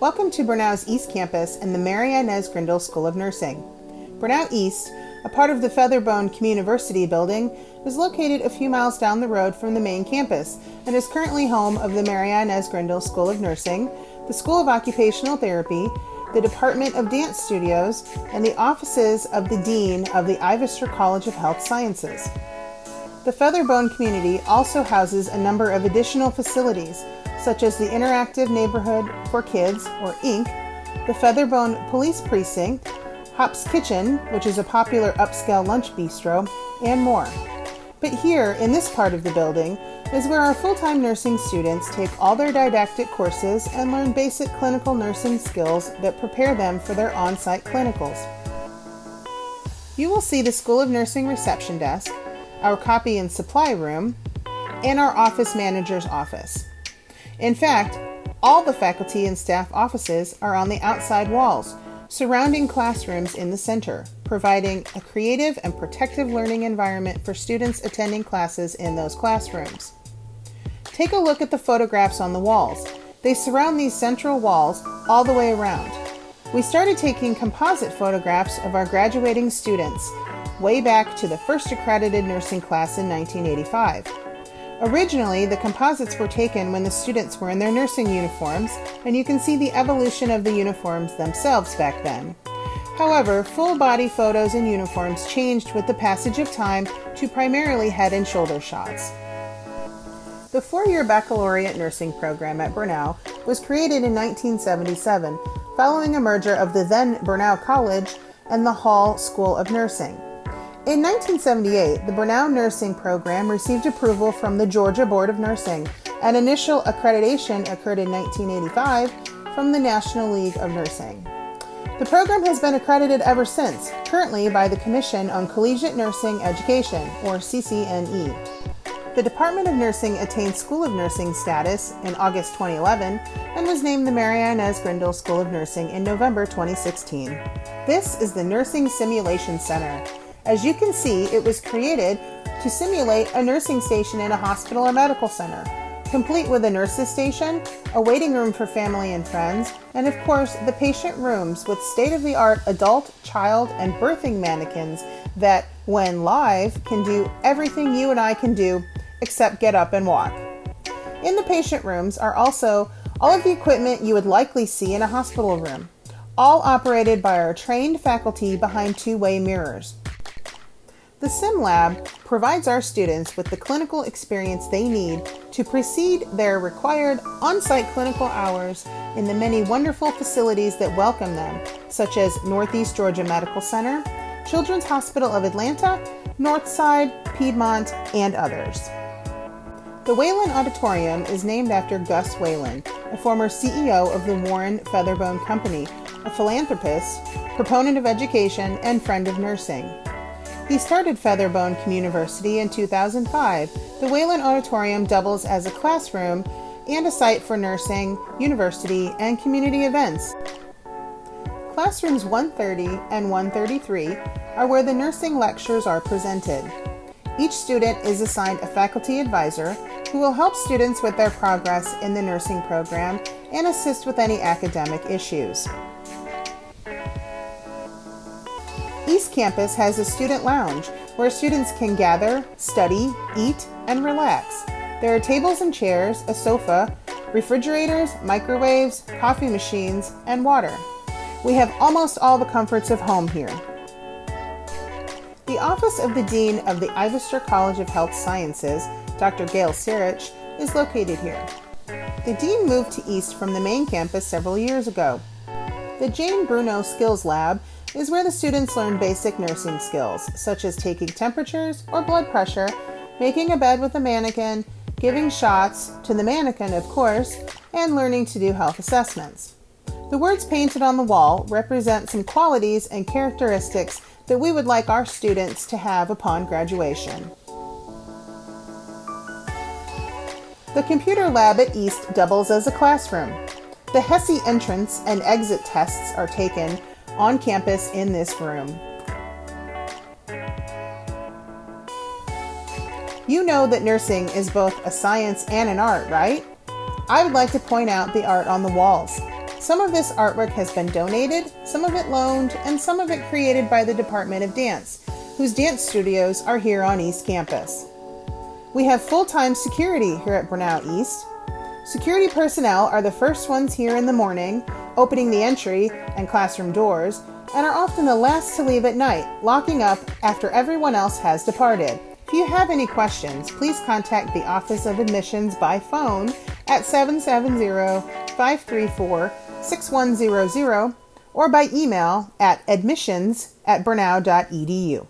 Welcome to Brenau's East Campus and the Mary Inez Grindle School of Nursing. Brenau East, a part of the Featherbone Community building, is located a few miles down the road from the main campus and is currently home of the Mary Inez Grindle School of Nursing, the School of Occupational Therapy, the Department of Dance Studios, and the offices of the Dean of the Ivester College of Health Sciences. The Featherbone community also houses a number of additional facilities such as the Interactive Neighborhood for Kids, or INK, the Featherbone Police Precinct, Hop's Kitchen, which is a popular upscale lunch bistro, and more. But here, in this part of the building, is where our full time nursing students take all their didactic courses and learn basic clinical nursing skills that prepare them for their on site clinicals. You will see the School of Nursing reception desk, our copy and supply room, and our office manager's office. In fact, all the faculty and staff offices are on the outside walls, surrounding classrooms in the center, providing a creative and protective learning environment for students attending classes in those classrooms. Take a look at the photographs on the walls. They surround these central walls all the way around. We started taking composite photographs of our graduating students way back to the first accredited nursing class in 1985. Originally, the composites were taken when the students were in their nursing uniforms, and you can see the evolution of the uniforms themselves back then. However, full body photos and uniforms changed with the passage of time to primarily head and shoulder shots. The four year baccalaureate nursing program at Brenau was created in 1977 following a merger of the then Brenau College and the Hall School of Nursing. In 1978, the Brenau Nursing Program received approval from the Georgia Board of Nursing, and initial accreditation occurred in 1985 from the National League of Nursing. The program has been accredited ever since, currently by the Commission on Collegiate Nursing Education, or CCNE. The Department of Nursing attained School of Nursing status in August 2011 and was named the Mary Inez Grindle School of Nursing in November 2016. This is the Nursing Simulation Center, as you can see, it was created to simulate a nursing station in a hospital or medical center, complete with a nurse's station, a waiting room for family and friends, and of course, the patient rooms with state of the art adult, child, and birthing mannequins that, when live, can do everything you and I can do except get up and walk. In the patient rooms are also all of the equipment you would likely see in a hospital room, all operated by our trained faculty behind two way mirrors. The Sim Lab provides our students with the clinical experience they need to precede their required on site clinical hours in the many wonderful facilities that welcome them, such as Northeast Georgia Medical Center, Children's Hospital of Atlanta, Northside, Piedmont, and others. The Whalen Auditorium is named after Gus Whalen, a former CEO of the Warren Featherbone Company, a philanthropist, proponent of education, and friend of nursing. He started Featherbone Community in 2005. The Whalen Auditorium doubles as a classroom and a site for nursing, university, and community events. Classrooms 130 and 133 are where the nursing lectures are presented. Each student is assigned a faculty advisor who will help students with their progress in the nursing program and assist with any academic issues. East Campus has a student lounge where students can gather, study, eat, and relax. There are tables and chairs, a sofa, refrigerators, microwaves, coffee machines, and water. We have almost all the comforts of home here. The office of the Dean of the Ivester College of Health Sciences, Dr. Gale Starich, is located here. The Dean moved to East from the main campus several years ago. The Jane Bruno Skills Lab is where the students learn basic nursing skills, such as taking temperatures or blood pressure, making a bed with a mannequin, giving shots to the mannequin, of course, and learning to do health assessments. The words painted on the wall represent some qualities and characteristics that we would like our students to have upon graduation. The computer lab at East doubles as a classroom. The HESI entrance and exit tests are taken on campus in this room. You know that nursing is both a science and an art, right? I would like to point out the art on the walls. Some of this artwork has been donated, some of it loaned, and some of it created by the Department of Dance, whose dance studios are here on East Campus. We have full time security here at Brenau East. Security personnel are the first ones here in the morning, opening the entry and classroom doors, and are often the last to leave at night, locking up after everyone else has departed. If you have any questions, please contact the Office of Admissions by phone at 770 534 6100 or by email at admissions at brenau.edu.